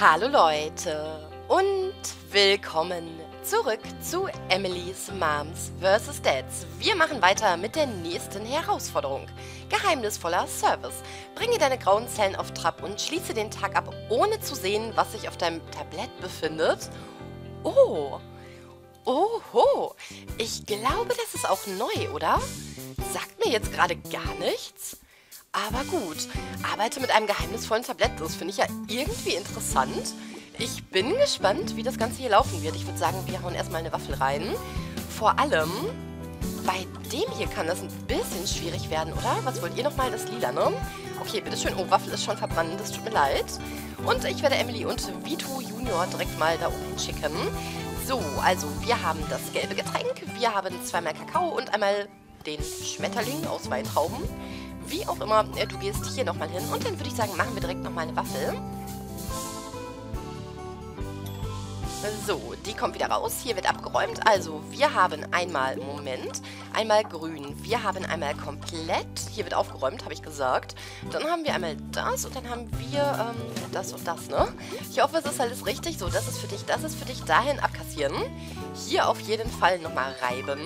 Hallo Leute und willkommen zurück zu Emily's Moms vs. Dads. Wir machen weiter mit der nächsten Herausforderung. Geheimnisvoller Service. Bringe deine grauen Zellen auf Trab und schließe den Tag ab, ohne zu sehen, was sich auf deinem Tablett befindet. Oh, oho, ich glaube, das ist auch neu, oder? Sagt mir jetzt gerade gar nichts. Aber gut, arbeite mit einem geheimnisvollen Tablett. Das finde ich ja irgendwie interessant. Ich bin gespannt, wie das Ganze hier laufen wird. Ich würde sagen, wir hauen erstmal eine Waffel rein. Vor allem, bei dem hier kann das ein bisschen schwierig werden, oder? Was wollt ihr nochmal? Das Lila, ne? Okay, bitteschön. Oh, Waffel ist schon verbrannt. Das tut mir leid. Und ich werde Emily und Vito Junior direkt mal da oben hinschicken. So, also wir haben das gelbe Getränk. Wir haben zweimal Kakao und einmal den Schmetterling aus Weintrauben. Wie auch immer, äh, du gehst hier nochmal hin. Und dann würde ich sagen, machen wir direkt nochmal eine Waffel. So, die kommt wieder raus. Hier wird abgeräumt. Also, wir haben einmal, Moment, einmal grün. Wir haben einmal komplett, hier wird aufgeräumt, habe ich gesagt. Dann haben wir einmal das und dann haben wir ähm, das und das, ne? Ich hoffe, es ist alles richtig. So, das ist für dich, das ist für dich. Dahin abkassieren. Hier auf jeden Fall nochmal reiben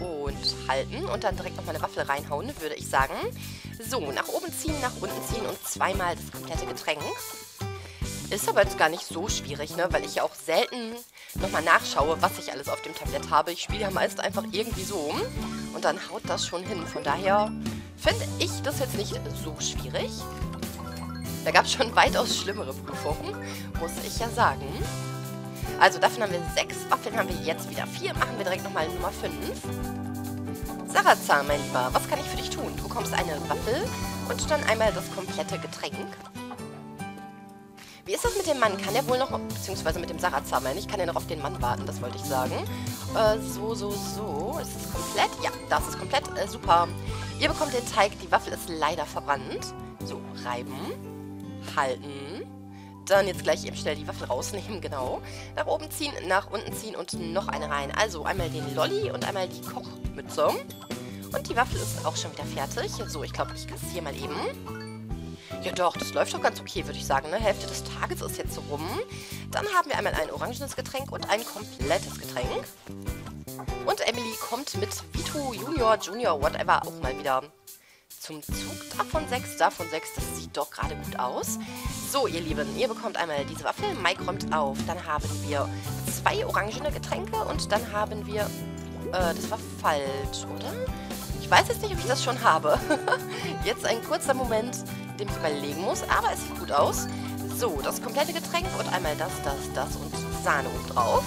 und halten und dann direkt nochmal eine Waffel reinhauen, würde ich sagen. So, nach oben ziehen, nach unten ziehen und zweimal das komplette Getränk. Ist aber jetzt gar nicht so schwierig, ne? Weil ich ja auch selten nochmal nachschaue, was ich alles auf dem Tablett habe. Ich spiele ja meist einfach irgendwie so und dann haut das schon hin. Von daher finde ich das jetzt nicht so schwierig. Da gab es schon weitaus schlimmere Prüfungen, muss ich ja sagen. Also davon haben wir sechs. Waffeln haben wir jetzt wieder vier. Machen wir direkt nochmal Nummer fünf. Sarazar, mein Lieber, was kann ich für dich tun? Du bekommst eine Waffel und dann einmal das komplette Getränk. Wie ist das mit dem Mann? Kann er wohl noch, beziehungsweise mit dem Sarazar, meine ich, kann er noch auf den Mann warten, das wollte ich sagen. Äh, so, so, so. Ist es komplett? Ja, das ist komplett. Äh, super. Ihr bekommt den Teig, die Waffel ist leider verbrannt. So, reiben, halten. Dann jetzt gleich eben schnell die Waffel rausnehmen, genau. Nach oben ziehen, nach unten ziehen und noch eine rein. Also einmal den Lolli und einmal die Kochmütze. Und die Waffel ist auch schon wieder fertig. So, ich glaube, ich kassiere mal eben. Ja doch, das läuft doch ganz okay, würde ich sagen. Ne? Hälfte des Tages ist jetzt so rum. Dann haben wir einmal ein orangenes Getränk und ein komplettes Getränk. Und Emily kommt mit Vito Junior, Junior, whatever, auch mal wieder zum Zug. Davon sechs, davon sechs. Das sieht doch gerade gut aus. So, ihr Lieben, ihr bekommt einmal diese Waffel. Mike räumt auf. Dann haben wir zwei orangene Getränke und dann haben wir... Äh, das war falsch, oder? Ich weiß jetzt nicht, ob ich das schon habe. jetzt ein kurzer Moment dem ich überlegen muss, aber es sieht gut aus. So, das komplette Getränk und einmal das, das, das und Sahne oben drauf.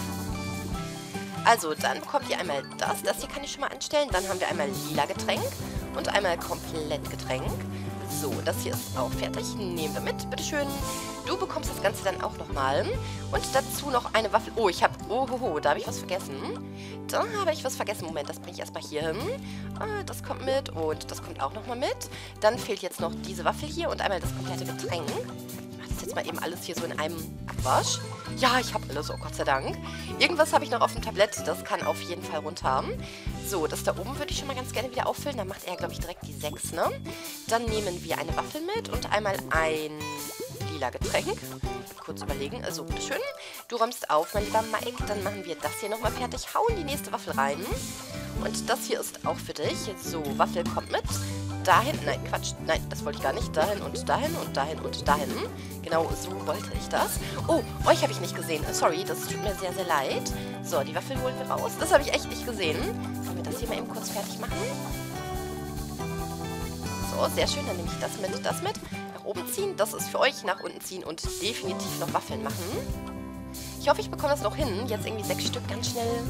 Also, dann bekommt ihr einmal das. Das hier kann ich schon mal anstellen. Dann haben wir einmal lila Getränk und einmal komplett Getränk. So, das hier ist auch fertig. Nehmen wir mit, bitteschön. Du bekommst das Ganze dann auch nochmal. Und dazu noch eine Waffel. Oh, ich habe... Oh, ho, ho, da habe ich was vergessen. Da habe ich was vergessen. Moment, das bringe ich erstmal hier hin. Ah, das kommt mit und das kommt auch nochmal mit. Dann fehlt jetzt noch diese Waffel hier und einmal das komplette Getränk. Das jetzt mal eben alles hier so in einem Abwasch. Ja, ich habe alles, oh Gott sei Dank. Irgendwas habe ich noch auf dem Tablett, das kann auf jeden Fall runter. So, das da oben würde ich schon mal ganz gerne wieder auffüllen. Dann macht er, glaube ich, direkt die 6, ne? Dann nehmen wir eine Waffel mit und einmal ein lila Getränk. Kurz überlegen. Also, bitteschön. Du räumst auf, mein lieber Mike. Dann machen wir das hier nochmal fertig. Hauen die nächste Waffel rein. Und das hier ist auch für dich. So, Waffel kommt mit. Dahin, nein, Quatsch, nein, das wollte ich gar nicht. Dahin und dahin und dahin und dahin. Genau, so wollte ich das. Oh, euch habe ich nicht gesehen. Sorry, das tut mir sehr, sehr leid. So, die Waffel holen wir raus. Das habe ich echt nicht gesehen. Sollen wir das hier mal eben kurz fertig machen? So, sehr schön. Dann nehme ich das mit, das mit nach oben ziehen. Das ist für euch nach unten ziehen und definitiv noch Waffeln machen. Ich hoffe, ich bekomme das noch hin. Jetzt irgendwie sechs Stück ganz schnell,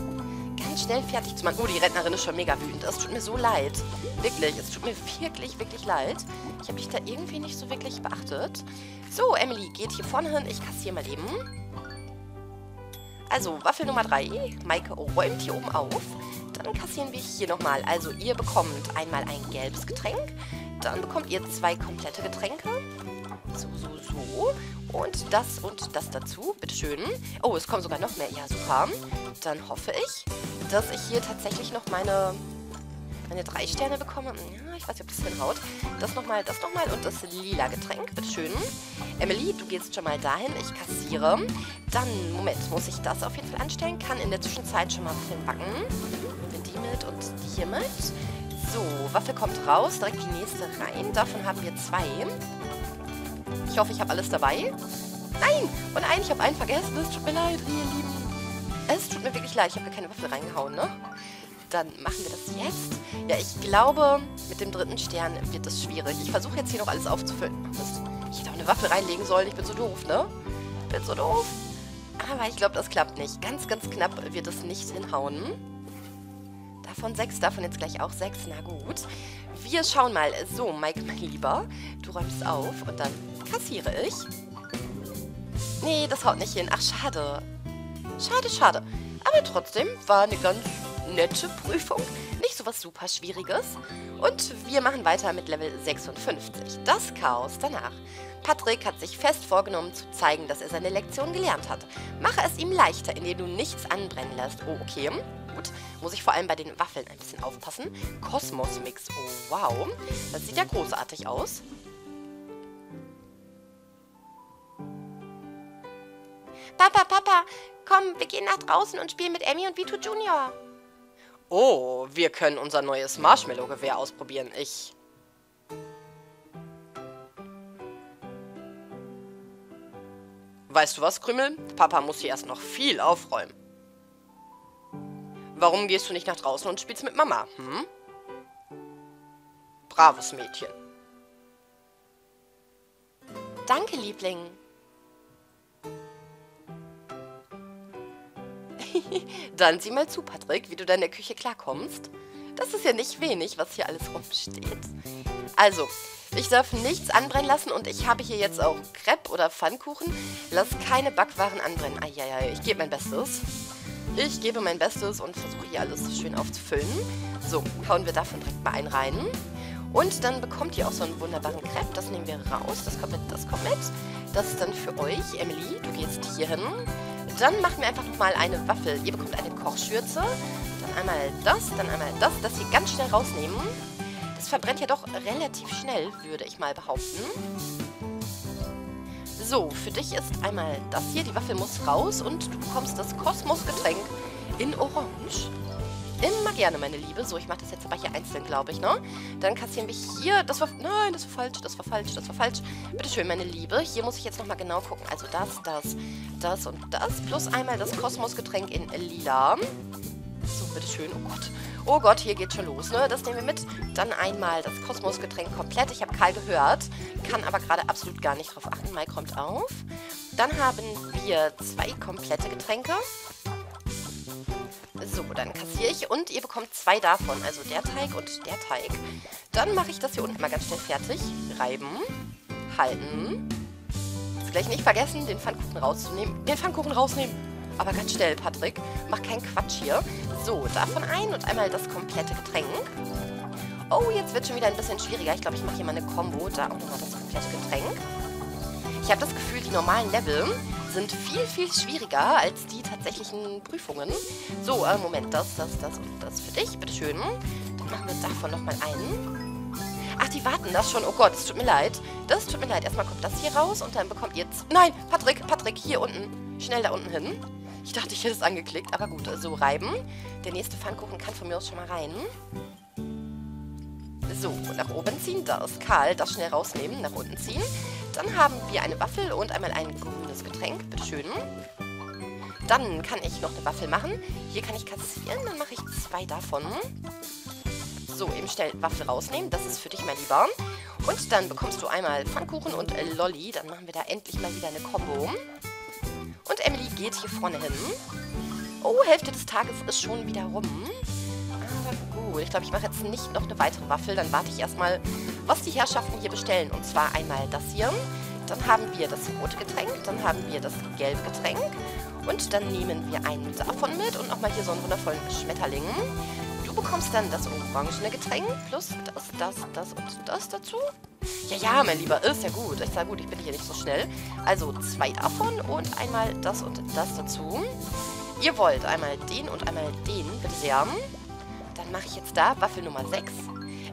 ganz schnell fertig zu machen. Oh, die Rentnerin ist schon mega wütend. Es tut mir so leid. Wirklich, es tut mir wirklich, wirklich leid. Ich habe dich da irgendwie nicht so wirklich beachtet. So, Emily geht hier vorne hin. Ich kassiere mal eben. Also, Waffel Nummer 3. Maike räumt hier oben auf. Dann kassieren wir hier nochmal. Also, ihr bekommt einmal ein gelbes Getränk. Dann bekommt ihr zwei komplette Getränke. So, so, so. Und das und das dazu. Bitteschön. Oh, es kommen sogar noch mehr. Ja, super. Dann hoffe ich, dass ich hier tatsächlich noch meine Meine drei Sterne bekomme. Ja, ich weiß nicht, ob das hinhaut. Das nochmal, das nochmal und das lila Getränk. Bitteschön. Emily, du gehst schon mal dahin. Ich kassiere. Dann, Moment, muss ich das auf jeden Fall anstellen. Kann in der Zwischenzeit schon mal Waffeln backen. Nehmen wir die mit und die hier mit. So, Waffe kommt raus. Direkt die nächste rein. Davon haben wir zwei. Ich hoffe, ich habe alles dabei. Nein! Und nein, ich habe einen vergessen. Es tut mir leid, ihr Lieben. Es tut mir wirklich leid. Ich habe gar keine Waffe reingehauen, ne? Dann machen wir das jetzt. Ja, ich glaube, mit dem dritten Stern wird das schwierig. Ich versuche jetzt hier noch alles aufzufüllen. Ich hätte auch eine Waffe reinlegen sollen. Ich bin so doof, ne? Ich bin so doof. Aber ich glaube, das klappt nicht. Ganz, ganz knapp wird es nicht hinhauen. Davon sechs, davon jetzt gleich auch sechs. Na gut. Wir schauen mal. So, Mike, mein Lieber, du räumst auf und dann kassiere ich. Nee, das haut nicht hin. Ach, schade. Schade, schade. Aber trotzdem war eine ganz nette Prüfung. Nicht so was super Schwieriges. Und wir machen weiter mit Level 56. Das Chaos danach. Patrick hat sich fest vorgenommen zu zeigen, dass er seine Lektion gelernt hat. Mache es ihm leichter, indem du nichts anbrennen lässt. Oh, okay. Gut. Muss ich vor allem bei den Waffeln ein bisschen aufpassen. Kosmos-Mix. Oh, wow. Das sieht ja großartig aus. Papa, Papa, komm, wir gehen nach draußen und spielen mit Emmy und Vito Junior. Oh, wir können unser neues Marshmallow-Gewehr ausprobieren. Ich... Weißt du was, Krümel? Papa muss hier erst noch viel aufräumen. Warum gehst du nicht nach draußen und spielst mit Mama, hm? Braves Mädchen. Danke, Liebling. Dann sieh mal zu, Patrick, wie du da in der Küche klarkommst. Das ist ja nicht wenig, was hier alles rumsteht. Also, ich darf nichts anbrennen lassen und ich habe hier jetzt auch Crepe oder Pfannkuchen. Lass keine Backwaren anbrennen. Eieiei, ich gebe mein Bestes. Ich gebe mein Bestes und versuche hier alles schön aufzufüllen. So, hauen wir davon direkt mal einen rein. Und dann bekommt ihr auch so einen wunderbaren Crepe. Das nehmen wir raus. Das kommt mit, das kommt mit. Das ist dann für euch. Emily, du gehst hier hin. Dann machen wir einfach nochmal eine Waffel. Ihr bekommt eine Kochschürze. Dann einmal das, dann einmal das. Das hier ganz schnell rausnehmen. Das verbrennt ja doch relativ schnell, würde ich mal behaupten. So, für dich ist einmal das hier. Die Waffel muss raus und du bekommst das Kosmos-Getränk in Orange. Immer gerne, meine Liebe. So, ich mache das jetzt aber hier einzeln, glaube ich, ne? Dann kassieren wir hier... Das war... Nein, das war falsch, das war falsch, das war falsch. Bitte schön, meine Liebe. Hier muss ich jetzt nochmal genau gucken. Also das, das, das und das. Plus einmal das Kosmosgetränk in lila. So, bitteschön. Oh Gott. Oh Gott, hier geht schon los, ne? Das nehmen wir mit. Dann einmal das Kosmosgetränk komplett. Ich habe Karl gehört, kann aber gerade absolut gar nicht drauf achten. Mike kommt auf. Dann haben wir zwei komplette Getränke. So, dann kassiere ich und ihr bekommt zwei davon, also der Teig und der Teig. Dann mache ich das hier unten mal ganz schnell fertig. Reiben, halten. Gleich nicht vergessen, den Pfannkuchen rauszunehmen. Den Pfannkuchen rausnehmen. Aber ganz schnell, Patrick. Mach keinen Quatsch hier. So, davon ein und einmal das komplette Getränk. Oh, jetzt wird schon wieder ein bisschen schwieriger. Ich glaube, ich mache hier mal eine Combo. Da auch nochmal das komplette Getränk. Ich habe das Gefühl, die normalen Level sind viel, viel schwieriger als die tatsächlichen Prüfungen. So, äh, Moment, das, das, das und das für dich, bitteschön. Dann machen wir davon nochmal einen. Ach, die warten das schon. Oh Gott, es tut mir leid. Das tut mir leid. Erstmal kommt das hier raus und dann bekommt ihr... Nein, Patrick, Patrick, hier unten. Schnell da unten hin. Ich dachte, ich hätte es angeklickt, aber gut, so reiben. Der nächste Pfannkuchen kann von mir aus schon mal rein. So, nach oben ziehen, da ist Karl, das schnell rausnehmen, nach unten ziehen. Dann haben wir eine Waffel und einmal ein grünes Getränk, bitteschön. Dann kann ich noch eine Waffel machen. Hier kann ich kassieren, dann mache ich zwei davon. So, eben schnell Waffel rausnehmen, das ist für dich, mein Lieber. Und dann bekommst du einmal Pfannkuchen und Lolli, dann machen wir da endlich mal wieder eine Combo. Und Emily geht hier vorne hin. Oh, Hälfte des Tages ist schon wieder rum. Gut, ich glaube, ich mache jetzt nicht noch eine weitere Waffel. Dann warte ich erstmal, was die Herrschaften hier bestellen. Und zwar einmal das hier. Dann haben wir das rote Getränk. Dann haben wir das gelbe Getränk. Und dann nehmen wir einen davon mit und nochmal hier so einen wundervollen Schmetterling. Du bekommst dann das orangene Getränk plus das, das, das und das dazu. Ja, ja, mein Lieber, ist ja gut. Ist ja gut, ich bin hier nicht so schnell. Also zwei davon und einmal das und das dazu. Ihr wollt einmal den und einmal den, bitte sehr. Dann mache ich jetzt da Waffel Nummer 6.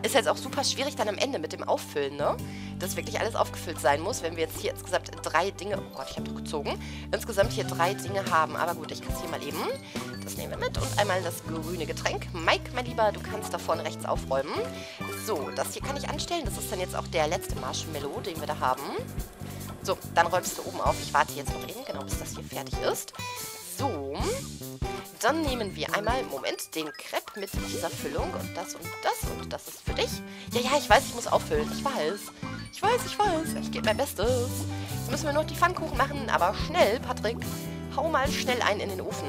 Ist jetzt auch super schwierig dann am Ende mit dem Auffüllen, ne? Dass wirklich alles aufgefüllt sein muss, wenn wir jetzt hier insgesamt drei Dinge... Oh Gott, ich habe gezogen. Insgesamt hier drei Dinge haben. Aber gut, ich kassiere mal eben. Das nehmen wir mit. Und einmal das grüne Getränk. Mike, mein Lieber, du kannst da vorne rechts aufräumen. So, das hier kann ich anstellen. Das ist dann jetzt auch der letzte Marshmallow, den wir da haben. So, dann räumst du oben auf. Ich warte jetzt noch eben, genau, bis das hier fertig ist. So, dann nehmen wir einmal, Moment, den Crepe mit dieser Füllung und das und das und das ist für dich. Ja, ja, ich weiß, ich muss auffüllen. Ich weiß. Ich weiß, ich weiß. Ich gebe mein Bestes. Jetzt müssen wir noch die Pfannkuchen machen, aber schnell, Patrick. Hau mal schnell einen in den Ofen.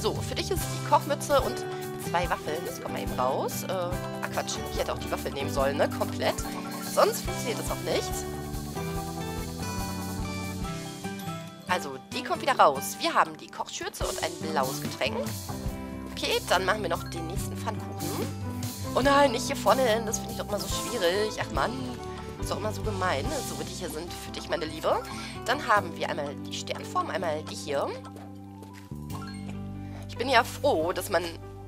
So, für dich ist die Kochmütze und zwei Waffeln. Das kommt mal eben raus. Äh, ah, Quatsch. Ich hätte auch die Waffel nehmen sollen, ne? Komplett. Sonst funktioniert das auch nicht. Also, die kommt wieder raus. Wir haben die Kochschürze und ein blaues Getränk. Okay, dann machen wir noch den nächsten Pfannkuchen. Oh nein, nicht hier vorne. Das finde ich doch immer so schwierig. Ach Mann, ist doch immer so gemein. So, die hier sind für dich, meine Liebe. Dann haben wir einmal die Sternform, einmal die hier. Ich bin ja froh, dass man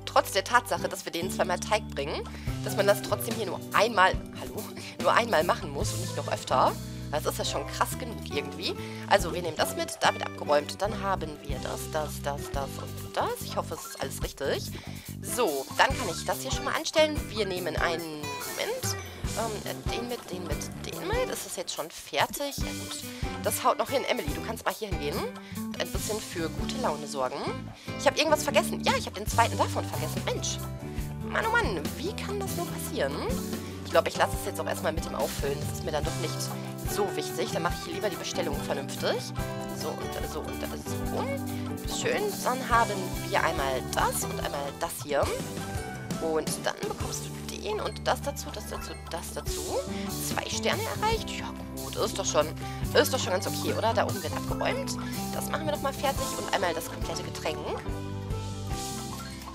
trotz der Tatsache, dass wir denen zweimal Teig bringen, dass man das trotzdem hier nur einmal, hallo, nur einmal machen muss und nicht noch öfter. Das ist ja schon krass genug irgendwie. Also, wir nehmen das mit, damit abgeräumt. Dann haben wir das, das, das, das und das. Ich hoffe, es ist alles richtig. So, dann kann ich das hier schon mal anstellen. Wir nehmen einen, Moment, ähm, den mit, den mit, den mit. Ist das jetzt schon fertig? Ja gut, das haut noch hin. Emily, du kannst mal hier hingehen und ein bisschen für gute Laune sorgen. Ich habe irgendwas vergessen. Ja, ich habe den zweiten davon vergessen. Mensch, Mann, oh Mann, wie kann das nur passieren? Ich glaube, ich lasse es jetzt auch erstmal mit dem Auffüllen. Das ist mir dann doch nicht so wichtig. Dann mache ich hier lieber die Bestellung vernünftig. So und so und so. Schön. Dann haben wir einmal das und einmal das hier. Und dann bekommst du den und das dazu, das dazu, das dazu. Zwei Sterne erreicht. Ja gut, ist doch schon, ist doch schon ganz okay, oder? Da oben wird abgeräumt. Das machen wir nochmal fertig. Und einmal das komplette Getränk.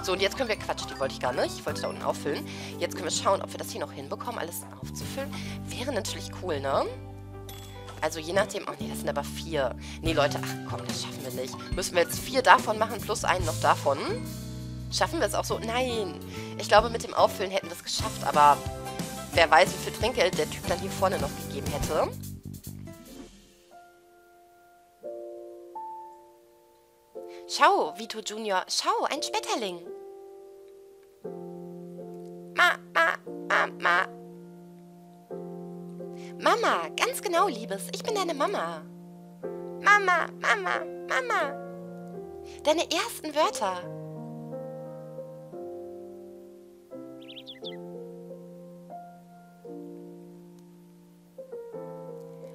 So, und jetzt können wir... Quatsch, die wollte ich gar nicht. Ich wollte da unten auffüllen. Jetzt können wir schauen, ob wir das hier noch hinbekommen, alles aufzufüllen. Wäre natürlich cool, ne? Also je nachdem... Oh nee, das sind aber vier. Nee, Leute, ach komm, das schaffen wir nicht. Müssen wir jetzt vier davon machen plus einen noch davon? Schaffen wir es auch so? Nein. Ich glaube, mit dem Auffüllen hätten wir es geschafft, aber wer weiß, wie viel Trinkgeld der Typ dann hier vorne noch gegeben hätte. Schau, Vito Junior, schau, ein Schmetterling. Mama, ganz genau, Liebes. Ich bin deine Mama. Mama, Mama, Mama. Deine ersten Wörter.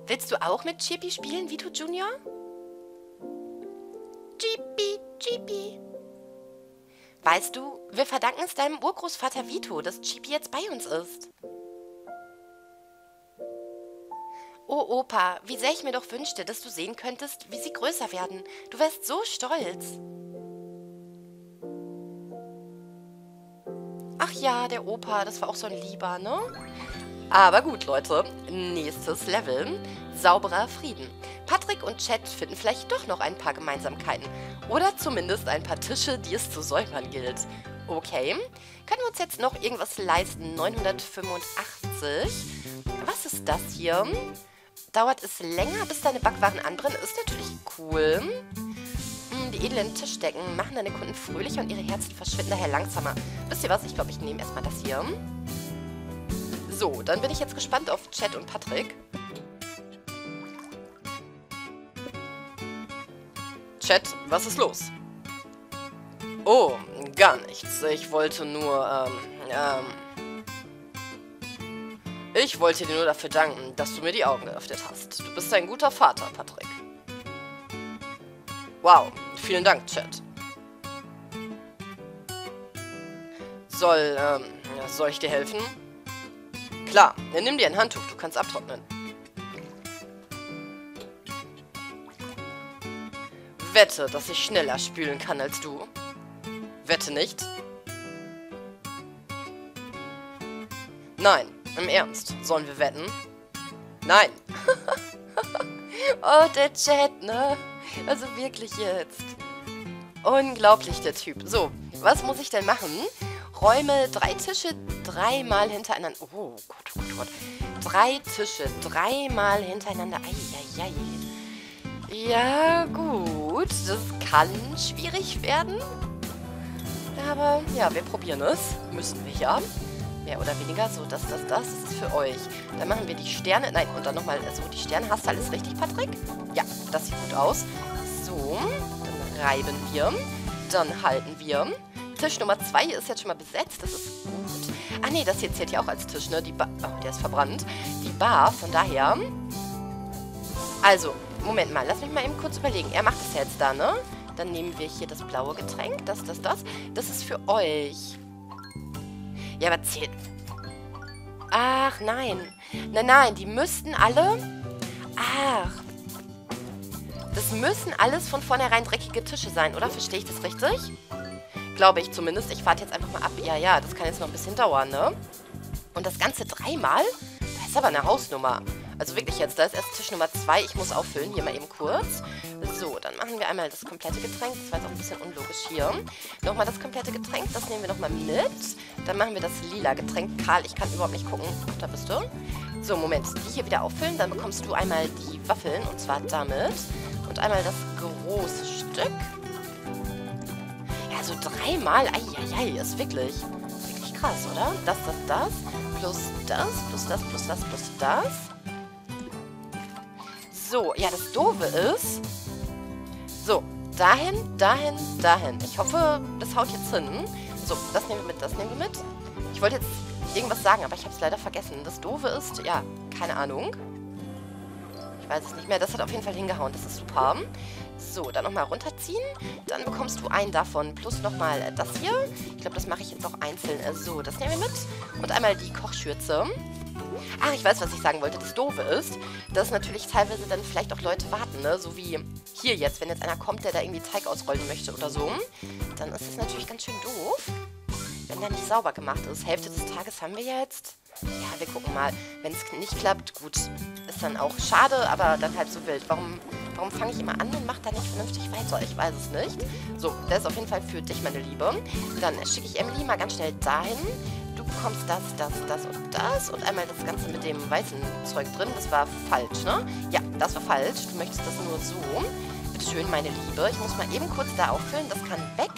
Willst du auch mit Chippy spielen, Vito Junior? Chippy, Chippy. Weißt du, wir verdanken es deinem Urgroßvater Vito, dass Chippy jetzt bei uns ist. Oh Opa, wie sehr ich mir doch wünschte, dass du sehen könntest, wie sie größer werden. Du wärst so stolz. Ach ja, der Opa, das war auch so ein Lieber, ne? Aber gut, Leute, nächstes Level. Sauberer Frieden. Patrick und Chat finden vielleicht doch noch ein paar Gemeinsamkeiten. Oder zumindest ein paar Tische, die es zu säubern gilt. Okay, können wir uns jetzt noch irgendwas leisten? 985. Was ist das hier? Dauert es länger, bis deine Backwaren anbrennen? Ist natürlich cool. Hm, die edlen Tischdecken machen deine Kunden fröhlicher und ihre Herzen verschwinden daher langsamer. Wisst ihr was? Ich glaube, ich nehme erstmal das hier. So, dann bin ich jetzt gespannt auf Chat und Patrick. Chat, was ist los? Oh, gar nichts. Ich wollte nur, ähm, ähm... Ich wollte dir nur dafür danken, dass du mir die Augen geöffnet hast. Du bist ein guter Vater, Patrick. Wow, vielen Dank, Chat. Soll, ähm, soll ich dir helfen? Klar, nimm dir ein Handtuch, du kannst abtrocknen. Wette, dass ich schneller spülen kann als du. Wette nicht. Nein, im Ernst. Sollen wir wetten? Nein. oh, der Chat, ne? Also wirklich jetzt. Unglaublich, der Typ. So, was muss ich denn machen? Räume drei Tische dreimal hintereinander. Oh Gott, oh Gott, oh Gott. Drei Tische dreimal hintereinander. Eieiei. Ja, gut. Das kann schwierig werden. Aber ja, wir probieren es. Müssen wir ja. Mehr oder weniger. So, das, das, das. Das ist für euch. Dann machen wir die Sterne. Nein, und dann nochmal so die Sterne. Hast du alles richtig, Patrick? Ja, das sieht gut aus. So, dann reiben wir. Dann halten wir. Tisch Nummer 2 ist jetzt schon mal besetzt. Das ist gut. Ah, nee, das hier zählt ja auch als Tisch, ne? Die Bar. Oh, der ist verbrannt. Die Bar, von daher. Also, Moment mal. Lass mich mal eben kurz überlegen. Er macht es jetzt da, ne? Dann nehmen wir hier das blaue Getränk. Das, das, das. Das ist für euch. Ja, aber zählt... Ach, nein. Nein, nein, die müssten alle... Ach. Das müssen alles von vornherein dreckige Tische sein, oder? Verstehe ich das richtig? Glaube ich zumindest. Ich warte jetzt einfach mal ab. Ja, ja, das kann jetzt noch ein bisschen dauern, ne? Und das Ganze dreimal? Das ist aber eine Hausnummer. Also wirklich jetzt, da ist erst Tisch Nummer 2. Ich muss auffüllen, hier mal eben kurz. So, dann machen wir einmal das komplette Getränk. Das war jetzt auch ein bisschen unlogisch hier. Nochmal das komplette Getränk, das nehmen wir nochmal mit. Dann machen wir das lila Getränk. Karl, ich kann überhaupt nicht gucken. Ach, da bist du. So, Moment, die hier wieder auffüllen. Dann bekommst du einmal die Waffeln, und zwar damit. Und einmal das große Stück. Ja, so dreimal. Eieiei, ist wirklich, wirklich krass, oder? Das, das, das. Plus das, plus das, plus das, plus das. So, ja, das Doofe ist... Dahin, dahin, dahin. Ich hoffe, das haut jetzt hin. So, das nehmen wir mit, das nehmen wir mit. Ich wollte jetzt irgendwas sagen, aber ich habe es leider vergessen. Das Doofe ist, ja, keine Ahnung. Ich weiß es nicht mehr. Das hat auf jeden Fall hingehauen. Das ist super. So, dann nochmal runterziehen. Dann bekommst du einen davon. Plus nochmal das hier. Ich glaube, das mache ich jetzt auch einzeln. So, das nehmen wir mit. Und einmal die Kochschürze. Ach, ich weiß, was ich sagen wollte. Das Doofe ist, dass natürlich teilweise dann vielleicht auch Leute warten, ne? So wie hier jetzt, wenn jetzt einer kommt, der da irgendwie Teig ausrollen möchte oder so. Dann ist das natürlich ganz schön doof, wenn der nicht sauber gemacht ist. Hälfte des Tages haben wir jetzt. Ja, wir gucken mal. Wenn es nicht klappt, gut. Ist dann auch schade, aber dann halt so wild. Warum, warum fange ich immer an und mache da nicht vernünftig weiter? Ich weiß es nicht. So, der ist auf jeden Fall für dich, meine Liebe. Dann schicke ich Emily mal ganz schnell dahin du bekommst das, das, das und das. Und einmal das Ganze mit dem weißen Zeug drin. Das war falsch, ne? Ja, das war falsch. Du möchtest das nur so. Bitte schön, meine Liebe. Ich muss mal eben kurz da auffüllen. Das kann weg.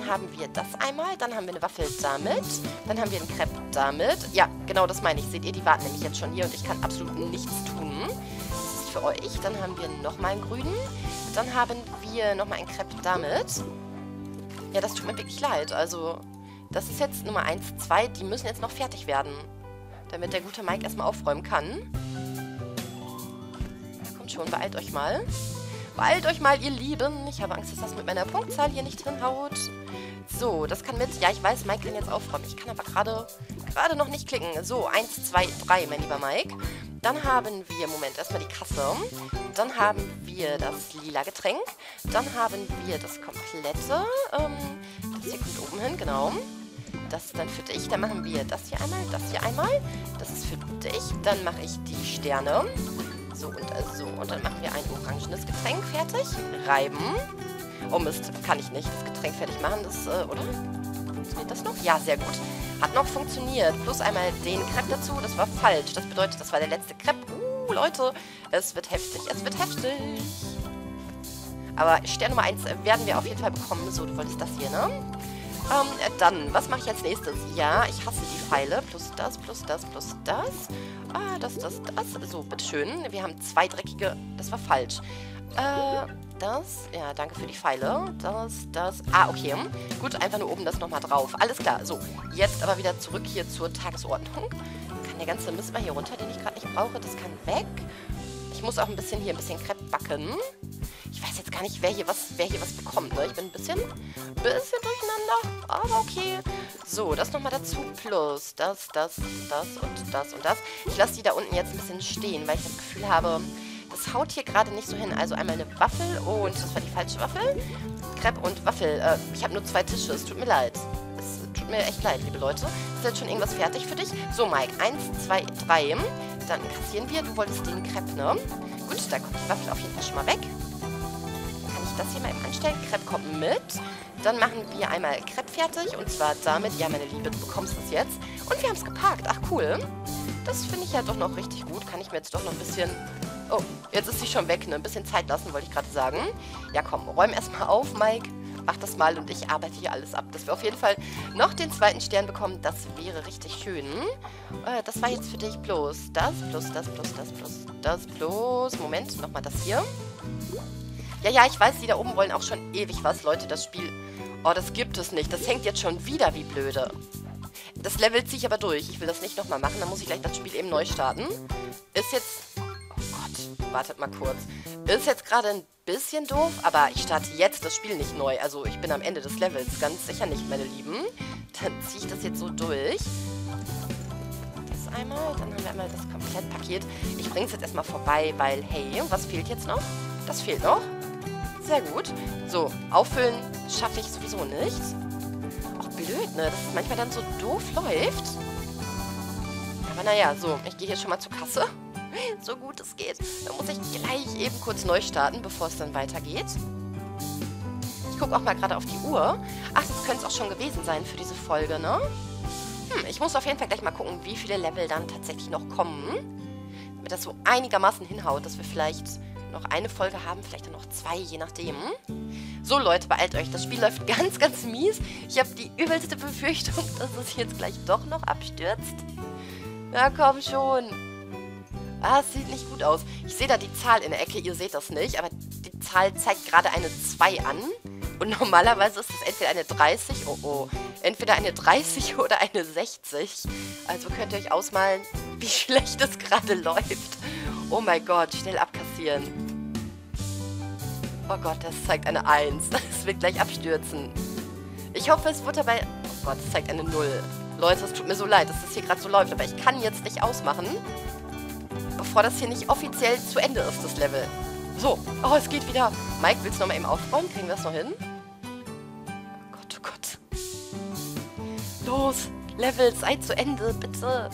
Dann haben wir das einmal. Dann haben wir eine Waffel damit. Dann haben wir einen Crepe damit. Ja, genau das meine ich. Seht ihr, die warten nämlich jetzt schon hier und ich kann absolut nichts tun. Das ist für euch. Dann haben wir nochmal einen grünen. Dann haben wir nochmal einen Crepe damit. Ja, das tut mir wirklich leid. Also, das ist jetzt Nummer 1, 2. Die müssen jetzt noch fertig werden. Damit der gute Mike erstmal aufräumen kann. Kommt schon, beeilt euch mal. Beeilt euch mal, ihr Lieben. Ich habe Angst, dass das mit meiner Punktzahl hier nicht hinhaut. So, das kann mit... Ja, ich weiß, Mike kann jetzt aufräumen. Ich kann aber gerade gerade noch nicht klicken. So, 1, 2, 3, mein lieber Mike. Dann haben wir, Moment, erstmal die Kasse. Dann haben wir das lila Getränk. Dann haben wir das komplette. Ähm, das hier kommt oben hin, genau. Das ist dann für dich. Dann machen wir das hier einmal, das hier einmal. Das ist für dich. Dann mache ich die Sterne. So und äh, so. Und dann machen wir ein orangenes Getränk fertig. Reiben. Oh Mist, kann ich nicht. Das Getränk fertig machen, das, äh, oder? Funktioniert das noch? Ja, sehr gut. Hat noch funktioniert. Plus einmal den Crepe dazu. Das war falsch. Das bedeutet, das war der letzte Crepe. Uh, Leute. Es wird heftig. Es wird heftig. Aber Stern Nummer 1 werden wir auf jeden Fall bekommen. So, du wolltest das hier, ne? Ähm, dann, was mache ich als nächstes? Ja, ich hasse die Pfeile. Plus das, plus das, plus das. Ah, das, das, das. So, bitteschön. Wir haben zwei dreckige... Das war falsch. Äh, das. Ja, danke für die Pfeile. Das, das. Ah, okay. Gut, einfach nur oben das nochmal drauf. Alles klar. So, jetzt aber wieder zurück hier zur Tagesordnung. Kann der ganze Mist mal hier runter, den ich gerade nicht brauche. Das kann weg. Ich muss auch ein bisschen hier ein bisschen Crepe backen. Ich weiß jetzt gar nicht, wer hier was, wer hier was bekommt. Ne? Ich bin ein bisschen, bisschen durcheinander, aber okay. So, das nochmal dazu. Plus das, das, das und das und das. Ich lasse die da unten jetzt ein bisschen stehen, weil ich das Gefühl habe, das haut hier gerade nicht so hin. Also einmal eine Waffel und das war die falsche Waffel. Crepe und Waffel. Äh, ich habe nur zwei Tische. Es tut mir leid. Es tut mir echt leid, liebe Leute. Ist jetzt schon irgendwas fertig für dich? So, Mike. Eins, zwei, drei. Dann kassieren wir. Du wolltest den Crepe, ne? Gut, da kommt die Waffel auf jeden Fall schon mal weg das hier mal eben anstellen. Crepe kommt mit. Dann machen wir einmal Crepe fertig. Und zwar damit, ja, meine Liebe, du bekommst das jetzt. Und wir haben es geparkt. Ach, cool. Das finde ich ja doch noch richtig gut. Kann ich mir jetzt doch noch ein bisschen... Oh, jetzt ist sie schon weg, ne? Ein bisschen Zeit lassen, wollte ich gerade sagen. Ja, komm, räum erstmal auf, Mike mach das mal und ich arbeite hier alles ab. Dass wir auf jeden Fall noch den zweiten Stern bekommen, das wäre richtig schön. Äh, das war jetzt für dich bloß das, plus das, plus das, plus das, plus... Moment, nochmal das hier. Ja, ja, ich weiß, die da oben wollen auch schon ewig was. Leute, das Spiel... Oh, das gibt es nicht. Das hängt jetzt schon wieder wie blöde. Das Level ziehe ich aber durch. Ich will das nicht nochmal machen. Dann muss ich gleich das Spiel eben neu starten. Ist jetzt... Wartet mal kurz. Ist jetzt gerade ein bisschen doof, aber ich starte jetzt das Spiel nicht neu. Also ich bin am Ende des Levels, ganz sicher nicht, meine Lieben. Dann ziehe ich das jetzt so durch. Das einmal, dann haben wir einmal das Komplettpaket. Ich bringe es jetzt erstmal vorbei, weil, hey, was fehlt jetzt noch? Das fehlt noch. Sehr gut. So, auffüllen schaffe ich sowieso nicht. Auch blöd, ne? Dass es manchmal dann so doof läuft. Aber naja, so, ich gehe hier schon mal zur Kasse. so gut es geht. Dann muss ich gleich eben kurz neu starten, bevor es dann weitergeht. Ich gucke auch mal gerade auf die Uhr. Ach, das könnte es auch schon gewesen sein für diese Folge, ne? Hm, ich muss auf jeden Fall gleich mal gucken, wie viele Level dann tatsächlich noch kommen. Damit das so einigermaßen hinhaut, dass wir vielleicht noch eine Folge haben, vielleicht dann noch zwei, je nachdem. So, Leute, beeilt euch. Das Spiel läuft ganz, ganz mies. Ich habe die übelste Befürchtung, dass es jetzt gleich doch noch abstürzt. Ja, komm schon. Ah, es sieht nicht gut aus. Ich sehe da die Zahl in der Ecke, ihr seht das nicht, aber die Zahl zeigt gerade eine 2 an. Und normalerweise ist es entweder eine 30, oh oh, entweder eine 30 oder eine 60. Also könnt ihr euch ausmalen, wie schlecht es gerade läuft. Oh mein Gott, schnell abkassieren. Oh Gott, das zeigt eine 1. Es wird gleich abstürzen. Ich hoffe, es wird dabei... Oh Gott, es zeigt eine 0. Leute, es tut mir so leid, dass das hier gerade so läuft, aber ich kann jetzt nicht ausmachen bevor das hier nicht offiziell zu Ende ist, das Level. So. Oh, es geht wieder. Mike, willst du nochmal eben aufräumen? Kriegen wir das noch hin? Oh Gott, oh Gott. Los, Level, sei zu Ende, bitte.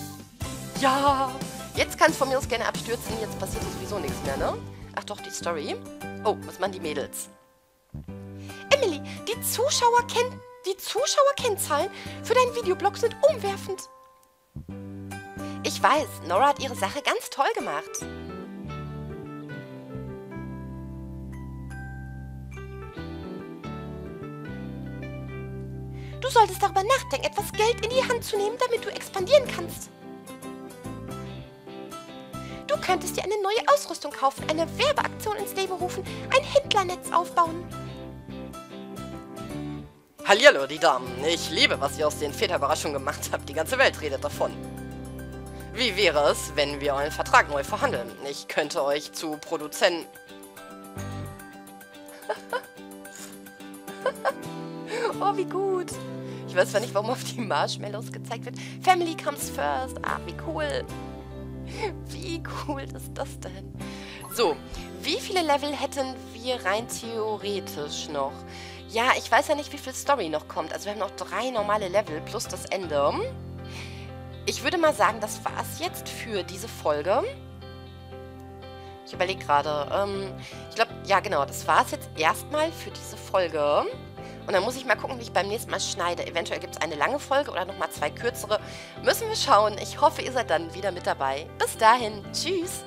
Ja. Jetzt kann es von mir aus gerne abstürzen. Jetzt passiert sowieso nichts mehr, ne? Ach doch, die Story. Oh, was machen die Mädels? Emily, die Zuschauer. Die Zuschauerkennzahlen für deinen Videoblog sind umwerfend. Ich weiß, Nora hat ihre Sache ganz toll gemacht. Du solltest darüber nachdenken, etwas Geld in die Hand zu nehmen, damit du expandieren kannst. Du könntest dir eine neue Ausrüstung kaufen, eine Werbeaktion ins Leben rufen, ein Händlernetz aufbauen. Hallihallo, die Damen. Ich liebe, was ihr aus den Väterüberraschungen gemacht habt. Die ganze Welt redet davon. Wie wäre es, wenn wir euren Vertrag neu verhandeln? Ich könnte euch zu Produzenten... oh, wie gut. Ich weiß zwar nicht, warum auf die Marshmallows gezeigt wird. Family comes first. Ah, wie cool. Wie cool ist das denn? So, wie viele Level hätten wir rein theoretisch noch? Ja, ich weiß ja nicht, wie viel Story noch kommt. Also wir haben noch drei normale Level plus das Ende. Ich würde mal sagen, das war es jetzt für diese Folge. Ich überlege gerade. Ähm, ich glaube, ja genau, das war es jetzt erstmal für diese Folge. Und dann muss ich mal gucken, wie ich beim nächsten Mal schneide. Eventuell gibt es eine lange Folge oder nochmal zwei kürzere. Müssen wir schauen. Ich hoffe, ihr seid dann wieder mit dabei. Bis dahin. Tschüss.